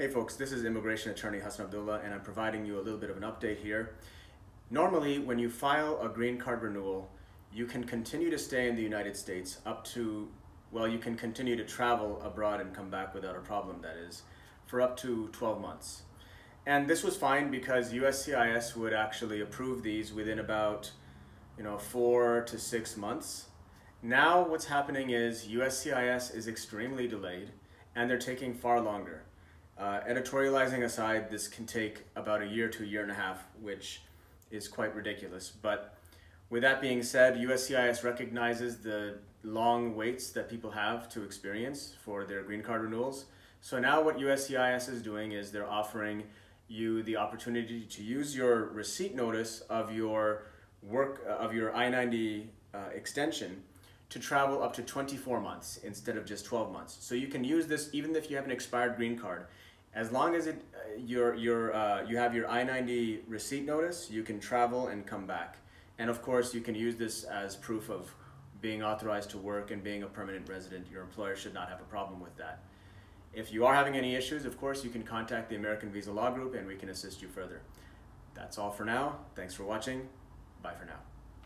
Hey folks, this is immigration attorney Hassan Abdullah and I'm providing you a little bit of an update here. Normally, when you file a green card renewal, you can continue to stay in the United States up to, well, you can continue to travel abroad and come back without a problem, that is, for up to 12 months. And this was fine because USCIS would actually approve these within about, you know, four to six months. Now what's happening is USCIS is extremely delayed and they're taking far longer. Uh, editorializing aside, this can take about a year to a year and a half, which is quite ridiculous. But with that being said, USCIS recognizes the long waits that people have to experience for their green card renewals. So now what USCIS is doing is they're offering you the opportunity to use your receipt notice of your work uh, of your I-90 uh, extension to travel up to 24 months instead of just 12 months. So you can use this even if you have an expired green card. As long as it, uh, you're, you're, uh, you have your I-90 receipt notice, you can travel and come back. And of course, you can use this as proof of being authorized to work and being a permanent resident. Your employer should not have a problem with that. If you are having any issues, of course, you can contact the American Visa Law Group and we can assist you further. That's all for now. Thanks for watching. Bye for now.